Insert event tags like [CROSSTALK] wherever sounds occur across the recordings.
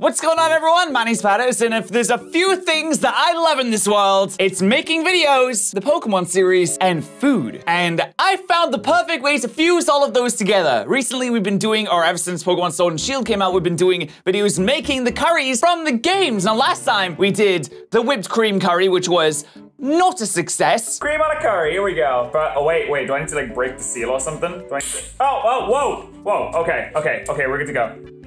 What's going on everyone? My name's Patterrz, and if there's a few things that I love in this world, it's making videos, the Pokemon series, and food. And I found the perfect way to fuse all of those together. Recently we've been doing, or ever since Pokemon Sword and Shield came out, we've been doing videos making the curries from the games. Now last time we did the whipped cream curry, which was not a success. Cream on a curry, here we go. But, oh wait, wait, do I need to like break the seal or something? Do I need to- oh, oh, whoa, whoa, okay, okay, okay, we're good to go.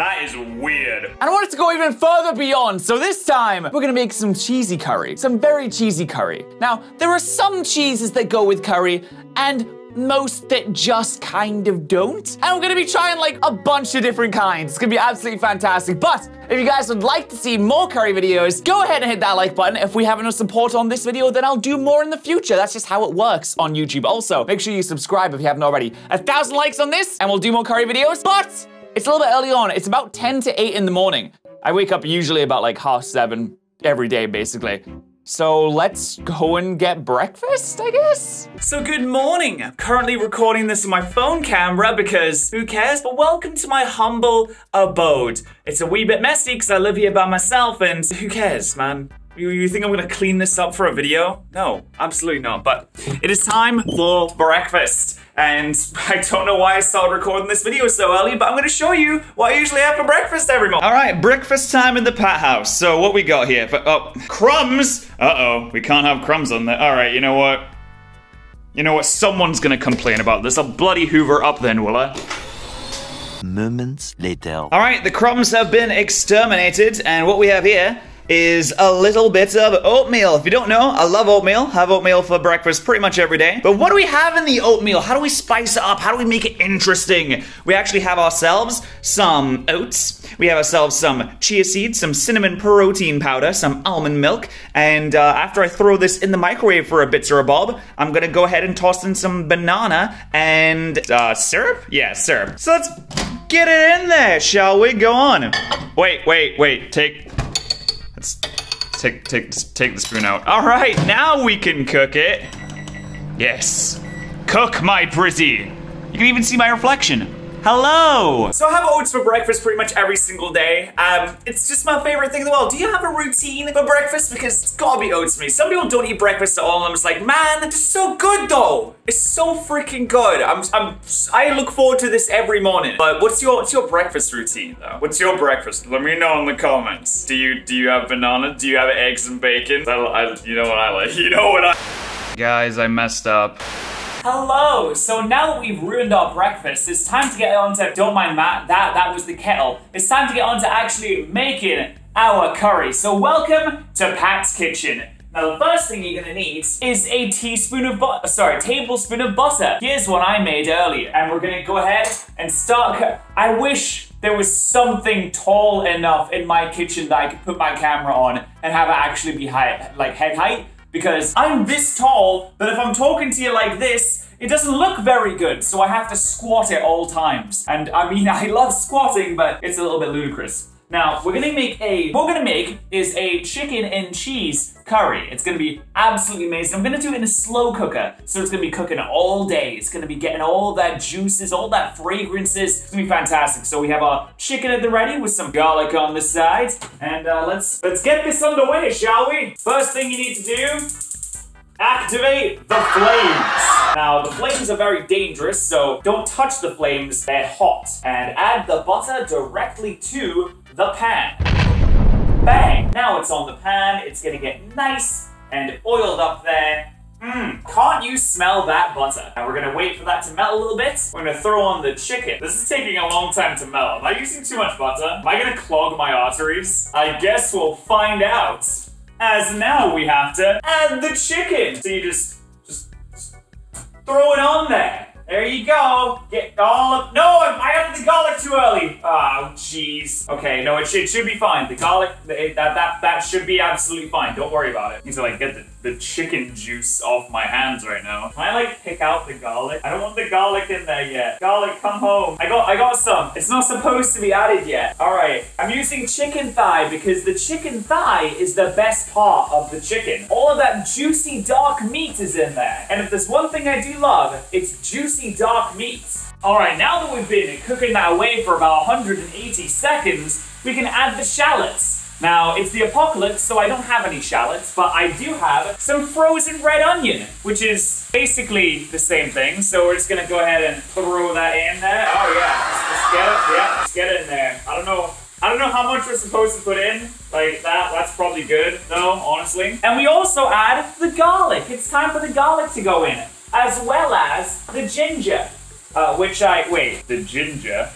That is weird. And I wanted to go even further beyond, so this time we're gonna make some cheesy curry. Some very cheesy curry. Now, there are some cheeses that go with curry, and most that just kind of don't. And we're gonna be trying like a bunch of different kinds. It's gonna be absolutely fantastic. But if you guys would like to see more curry videos, go ahead and hit that like button. If we have enough support on this video, then I'll do more in the future. That's just how it works on YouTube. Also, make sure you subscribe if you haven't already. A thousand likes on this, and we'll do more curry videos. But it's a little bit early on. It's about 10 to 8 in the morning. I wake up usually about like half seven every day, basically. So let's go and get breakfast, I guess? So good morning. I'm currently recording this on my phone camera because who cares? But welcome to my humble abode. It's a wee bit messy because I live here by myself and who cares, man? You, you think I'm gonna clean this up for a video? No, absolutely not. But it is time for breakfast. And [LAUGHS] I don't know why I started recording this video so early, but I'm gonna show you what I usually have for breakfast every morning. All right, breakfast time in the Pat House. So what we got here? For, oh, crumbs. Uh-oh, we can't have crumbs on there. All right, you know what? You know what? Someone's gonna complain about this. I'll bloody hoover up then, will I? Moments later. All right, the crumbs have been exterminated, and what we have here is a little bit of oatmeal. If you don't know, I love oatmeal. Have oatmeal for breakfast pretty much every day. But what do we have in the oatmeal? How do we spice it up? How do we make it interesting? We actually have ourselves some oats. We have ourselves some chia seeds, some cinnamon protein powder, some almond milk, and uh, after I throw this in the microwave for a bit or a bob, I'm gonna go ahead and toss in some banana and uh, syrup. Yeah, syrup. So let's get it in there, shall we? Go on. Wait, wait, wait. Take Let's take take take the spoon out. All right, now we can cook it. Yes, cook my pretty. You can even see my reflection. Hello. So I have oats for breakfast pretty much every single day. Um, it's just my favorite thing in the world. Do you have a routine for breakfast? Because it's gotta be oats for me. Some people don't eat breakfast at all, and I'm just like, man, it's so good though. It's so freaking good. I'm, I'm, I look forward to this every morning. But what's your, what's your breakfast routine though? What's your breakfast? Let me know in the comments. Do you, do you have banana? Do you have eggs and bacon? I, I, you know what I like. [LAUGHS] You know what I. Guys, I messed up. Hello! So now that we've ruined our breakfast, it's time to get on to, don't mind Matt, that, that was the kettle. It's time to get on to actually making our curry. So welcome to Pat's Kitchen. Now the first thing you're gonna need is a teaspoon of butter, sorry, tablespoon of butter. Here's one I made earlier. And we're gonna go ahead and start, I wish there was something tall enough in my kitchen that I could put my camera on and have it actually be high, like head height because I'm this tall that if I'm talking to you like this, it doesn't look very good, so I have to squat at all times. And I mean, [LAUGHS] I love squatting, but it's a little bit ludicrous. Now, we're gonna make a, what we're gonna make is a chicken and cheese curry. It's gonna be absolutely amazing. I'm gonna do it in a slow cooker, so it's gonna be cooking all day. It's gonna be getting all that juices, all that fragrances. It's gonna be fantastic. So we have our chicken at the ready with some garlic on the side. And uh, let's, let's get this underway, shall we? First thing you need to do Activate the flames. Now, the flames are very dangerous, so don't touch the flames, they're hot. And add the butter directly to the pan. Bang! Now it's on the pan, it's gonna get nice and oiled up there. Mmm, can't you smell that butter? And we're gonna wait for that to melt a little bit. We're gonna throw on the chicken. This is taking a long time to melt. Am I using too much butter? Am I gonna clog my arteries? I guess we'll find out as now we have to add the chicken. So you just, just, just throw it on there. There you go. Get all of, no, I added the garlic too early. Oh, jeez. Okay, no, it should, it should be fine. The garlic, that, that, that should be absolutely fine. Don't worry about it. To like get the, the chicken juice off my hands right now. Can I like pick out the garlic? I don't want the garlic in there yet. Garlic, come home. I got, I got some. It's not supposed to be added yet. All right, I'm using chicken thigh because the chicken thigh is the best part of the chicken. All of that juicy dark meat is in there. And if there's one thing I do love, it's juicy dark meat. All right, now that we've been cooking that away for about 180 seconds, we can add the shallots. Now, it's the apocalypse, so I don't have any shallots, but I do have some frozen red onion, which is basically the same thing. So we're just gonna go ahead and throw that in there. Oh yeah, let's, get it, yeah, let's get it in there. I don't know, I don't know how much we're supposed to put in, like that, that's probably good, though, honestly. And we also add the garlic. It's time for the garlic to go in, as well as the ginger, uh, which I, wait, the ginger?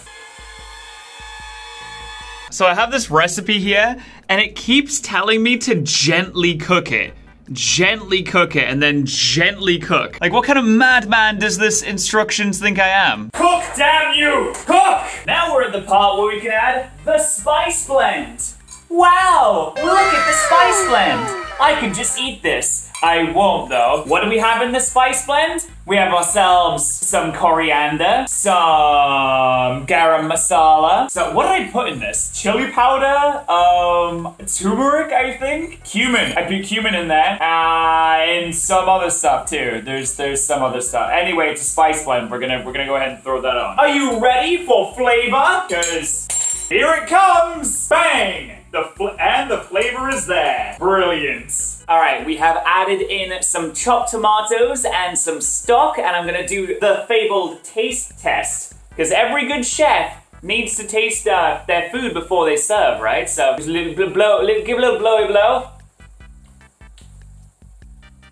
So I have this recipe here, and it keeps telling me to gently cook it. Gently cook it, and then gently cook. Like, what kind of madman does this instructions think I am? Cook, damn you! Cook! Now we're at the part where we can add the spice blend. Wow! Look at the spice blend! I could just eat this. I won't though. What do we have in the spice blend? We have ourselves some coriander, some garam masala. So what did I put in this? Chili powder, um, turmeric, I think. Cumin. I put cumin in there, uh, and some other stuff too. There's there's some other stuff. Anyway, it's a spice blend. We're gonna we're gonna go ahead and throw that on. Are you ready for flavor? Cause here it comes! Bang! The and the flavor is there. Brilliant. All right, we have added in some chopped tomatoes and some stock, and I'm gonna do the fabled taste test because every good chef needs to taste uh, their food before they serve, right? So just a little blow, little, give a little blowy blow.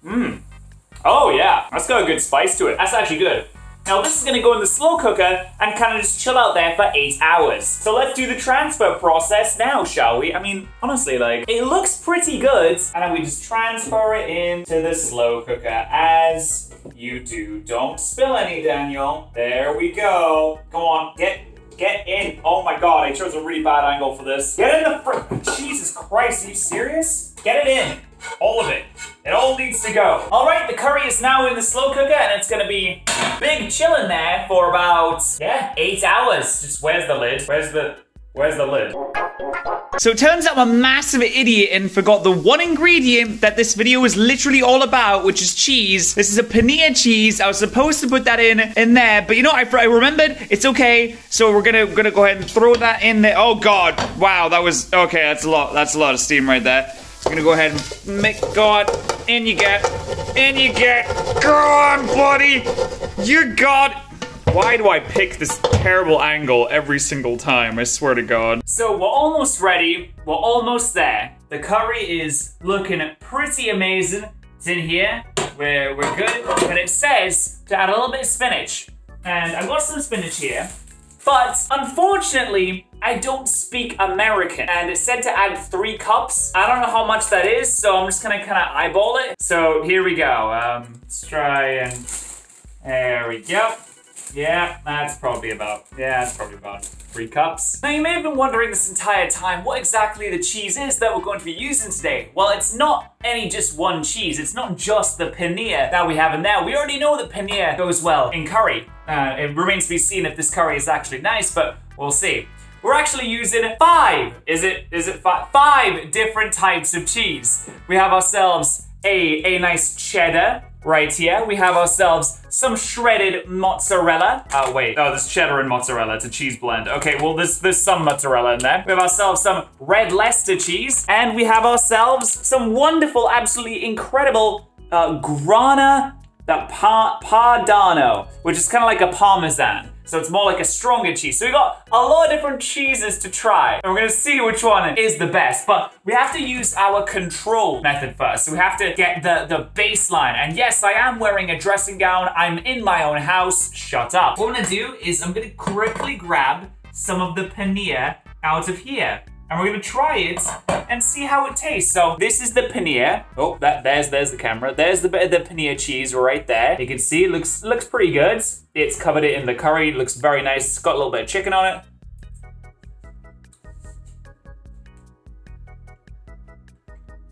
Mmm. Oh yeah, that's got a good spice to it. That's actually good. Now this is gonna go in the slow cooker and kind of just chill out there for eight hours. So let's do the transfer process now, shall we? I mean, honestly, like, it looks pretty good. And then we just transfer it into the slow cooker as you do. Don't spill any, Daniel. There we go. Go on, get Get in. Oh my god, I chose a really bad angle for this. Get in the fr- Jesus Christ, are you serious? Get it in. All of it. It all needs to go. All right, the curry is now in the slow cooker and it's gonna be big chilling there for about, yeah, eight hours. Just where's the lid? Where's the, where's the lid? So it turns out I'm a massive idiot and forgot the one ingredient that this video was literally all about, which is cheese. This is a paneer cheese. I was supposed to put that in in there, but you know, I, I remembered. It's okay. So we're gonna gonna go ahead and throw that in there. Oh God! Wow, that was okay. That's a lot. That's a lot of steam right there. I'm gonna go ahead and make God. In you get. In you get. Go on, buddy. You got. Why do I pick this terrible angle every single time? I swear to God. So we're almost ready. We're almost there. The curry is looking pretty amazing. It's in here. We're, we're good. But it says to add a little bit of spinach. And I've got some spinach here. But unfortunately, I don't speak American. And it said to add three cups. I don't know how much that is, so I'm just gonna kind of eyeball it. So here we go. Um, let's try and there we go. Yeah, that's probably about, yeah, that's probably about three cups. Now you may have been wondering this entire time what exactly the cheese is that we're going to be using today. Well, it's not any just one cheese. It's not just the paneer that we have in there. We already know that paneer goes well in curry. Uh, it remains to be seen if this curry is actually nice, but we'll see. We're actually using five, is it, is it five? Five different types of cheese. We have ourselves a, a nice cheddar, right here. We have ourselves some shredded mozzarella. Oh, wait. Oh, there's cheddar and mozzarella. It's a cheese blend. Okay, well, there's, there's some mozzarella in there. We have ourselves some red Leicester cheese. And we have ourselves some wonderful, absolutely incredible uh, Grana da pa Padano, which is kind of like a Parmesan. So it's more like a stronger cheese. So we got a lot of different cheeses to try. And we're gonna see which one is the best. But we have to use our control method first. So we have to get the, the baseline. And yes, I am wearing a dressing gown. I'm in my own house. Shut up. What I'm gonna do is I'm gonna quickly grab some of the paneer out of here. And we're gonna try it and see how it tastes. So this is the paneer. Oh, that there's there's the camera. There's the the paneer cheese right there. You can see it looks looks pretty good. It's covered it in the curry. It looks very nice. It's got a little bit of chicken on it.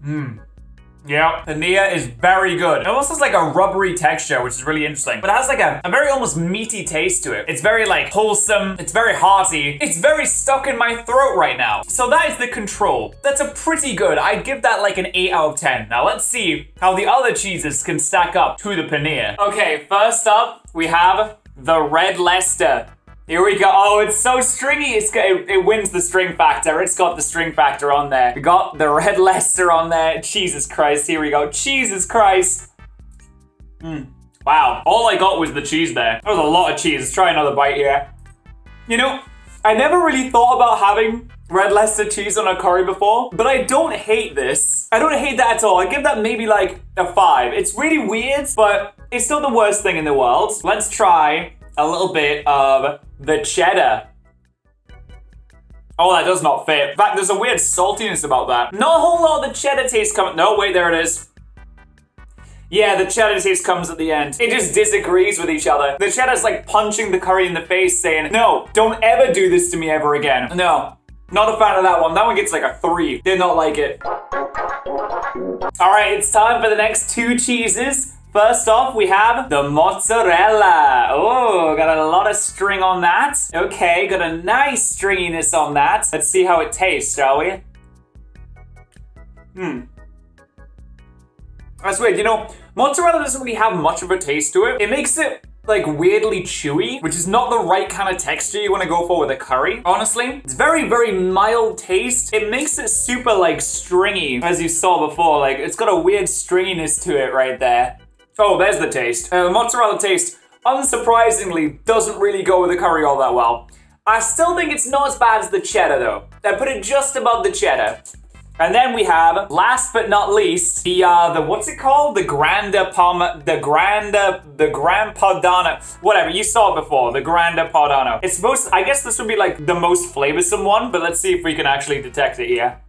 Mmm. Yeah, paneer is very good. It almost has like a rubbery texture, which is really interesting. But it has like a, a very almost meaty taste to it. It's very like wholesome. It's very hearty. It's very stuck in my throat right now. So that is the control. That's a pretty good. I'd give that like an 8 out of 10. Now let's see how the other cheeses can stack up to the paneer. Okay, first up, we have the Red Leicester. Here we go. Oh, it's so stringy. It's got, it, it, wins the string factor. It's got the string factor on there. We got the Red [LAUGHS] Leicester on there. Jesus Christ. Here we go. Jesus Christ. Hmm. Wow. All I got was the cheese there. That was a lot of cheese. Let's try another bite here. You know, I never really thought about having red Leicester cheese on a curry before, but I don't hate this. I don't hate that at all. I give that maybe like a five. It's really weird, but it's not the worst thing in the world. Let's try a little bit of the cheddar. Oh, that does not fit. In fact, there's a weird saltiness about that. Not a whole lot of the cheddar taste coming. No, wait, there it is. Yeah, the cheddar taste comes at the end. It just disagrees with each other. The cheddar's like punching the curry in the face saying, no, don't ever do this to me ever again. No, not a fan of that one. That one gets like a three. Did not like it. All right, it's time for the next two cheeses. First off, we have the mozzarella. Oh, got a lot of string on that. Okay, got a nice stringiness on that. Let's see how it tastes, shall we? Hmm. That's weird. You know, mozzarella doesn't really have much of a taste to it. It makes it like weirdly chewy, which is not the right kind of texture you want to go for with a curry. Honestly, it's very, very mild taste. It makes it super like stringy, as you saw before. Like it's got a weird stringiness to it right there. Oh, there's the taste. Uh, the mozzarella taste, unsurprisingly, doesn't really go with the curry all that well. I still think it's not as bad as the cheddar though. I put it just above the cheddar. And then we have, last but not least, the uh, the what's it called? The Granda Palma, the Granda, the Grand Padano, whatever. You saw it before, the Granda Padano. It's most, I guess this would be like the most flavorsome one, but let's see if we can actually detect it here.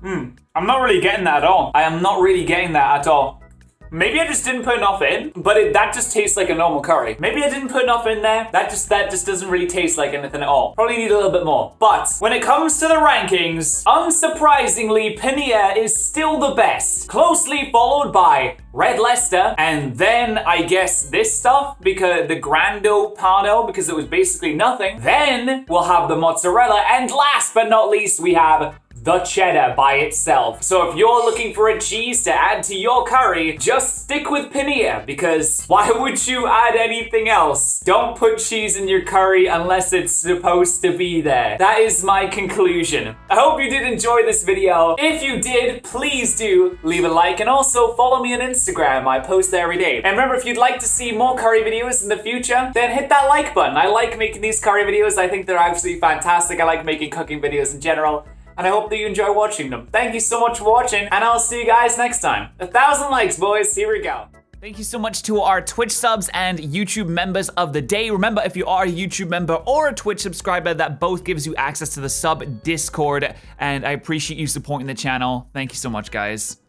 Hmm, I'm not really getting that at all. I am not really getting that at all. Maybe I just didn't put enough in, but it, that just tastes like a normal curry. Maybe I didn't put enough in there. That just that just doesn't really taste like anything at all. Probably need a little bit more. But when it comes to the rankings, unsurprisingly, Paneer is still the best. Closely followed by Red Leicester, and then I guess this stuff because the Grando Pano because it was basically nothing. Then we'll have the mozzarella, and last but not least, we have the cheddar by itself. So if you're looking for a cheese to add to your curry, just stick with paneer because why [LAUGHS] would you add anything else? Don't put cheese in your curry unless it's supposed to be there. That is my conclusion. I hope you did enjoy this video. If you did, please do leave a like and also follow me on Instagram. I post there every day. And remember, if you'd like to see more curry videos in the future, then hit that like button. I like making these curry videos. I think they're absolutely fantastic. I like making cooking videos in general and I hope that you enjoy watching them. Thank you so much for watching, and I'll see you guys next time. A thousand likes, boys. Here we go. Thank you so much to our Twitch subs and YouTube members of the day. Remember, if you are a YouTube member or a Twitch subscriber, that both gives you access to the sub Discord, and I appreciate you supporting the channel. Thank you so much, guys.